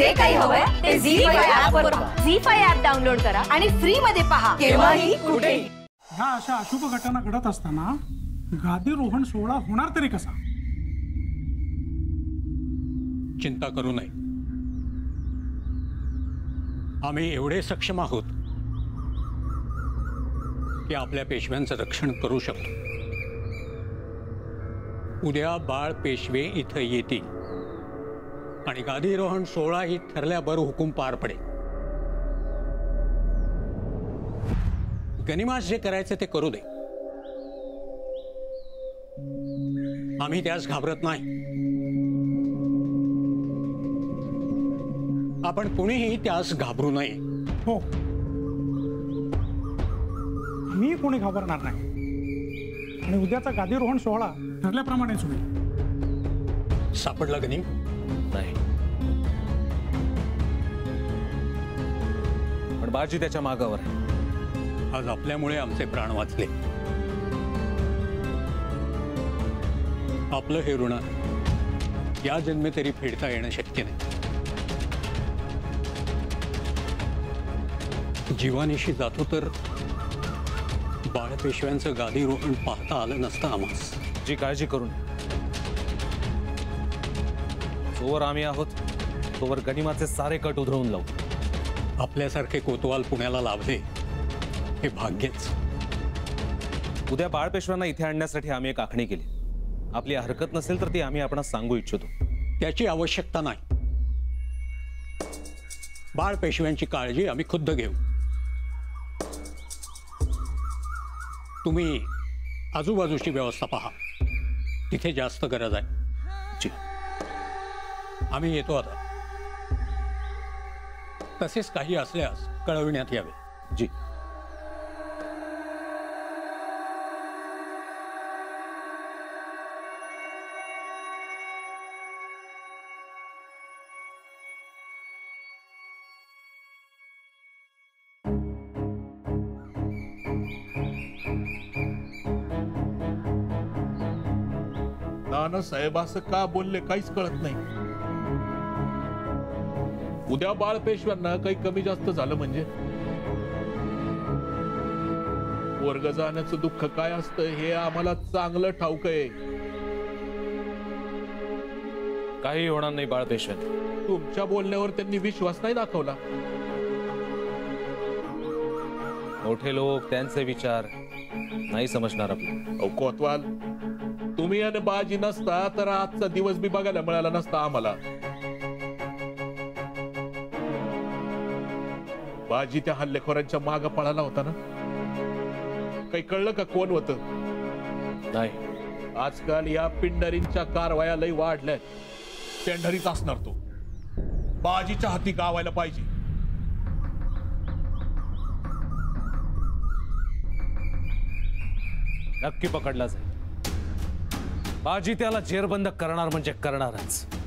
जे काही हवंय ते झी फाय ऍप वर झी फाय ऍप डाउनलोड करा आणि फ्री मध्ये पहा. केव्हाही कुठेही. ह्या अशा अशुभ घटना घडत असताना गादीरोहण सोहळा होणार तरी कसा? चिंता करू नये. आम्ही एवढे सक्षम आहोत की आपल्या पेशव्यांचं रक्षण करू शकतो. उद्या बाळ पेशवे इथं येतील. आणि गादीरोहण सोहळा ही ठरल्यावर हुकूम पार पडेल. गनिमास जे करायचं ते करू दे. आम्ही त्यास घाबरत नाही. आपण कुणीही त्यास घाबरू नये. हो. मी कोणी घाबरणार नाही. आणि उद्याचा गादीरोहण सोहळा ठरल्याप्रमाणेच होईल. सापडला गनिम नाही. पण बाजी त्याच्या मागावर आहे. आज आपल्यामुळे आमचे प्राण वाचले. आपलं हे ऋण या जन्मे तरी फेडता येणं शक्य नाही. जीवानिशी जातो तर बाळपेशव्यांचं गादीरोहण पाहता आलं नसतं आम्हास. जी काळजी करून. जोवर आम्ही आहोत तोवर गनिमाचे सारे कट उधळून लावू. आपल्यासारखे कोतवाल पुण्याला लाभले हे भाग्यच. उद्या बाळपेशव्यांना इथे आणण्यासाठी आम्ही एक आखणी केली. आपली हरकत नसेल तर ती आम्ही आपणास सांगू इच्छितो. त्याची आवश्यकता नाही. बाळ पेशव्यांची काळजी आम्ही खुद्द घेऊ. तुम्ही आजूबाजूची व्यवस्था पहा. तिथे जास्त गरज आहे. जी. आम्ही येतो आता. तसेच काही असल्यास कळविण्यात यावे. जी. नानासाहेब असं का बोलले? काहीच कळत नाही. उद्या बाळ पेशव्यांना काही कमी जास्त झालं म्हणजे? वर्ग जाण्याचं दुःख काय असतं हे आम्हाला चांगलं ठाऊक आहे. काही होणार नाही बाळपेशव्यात तुमच्या बोलण्यावर त्यांनी विश्वास नाही दाखवला. मोठे लोक त्यांचे विचार नाही समजणार आपले अहो, कोतवाल तुम्ही आणि बाजी नसता तर आजचा दिवस बी बघायला मिळाला नसता आम्हाला. बाजी त्या हल्लेखोरांच्या माग पळाला होता ना? काही कळलं का कोण होत? नाही. आजकाल या पिंडरींच्या कारवाया लई वाढल्यात. पेंढरीच असणार तो. बाजीच्या हाती गावायला पाहिजे. नक्की पकडला जाईल. बाजी त्याला जेरबंद करणार म्हणजे करणारच.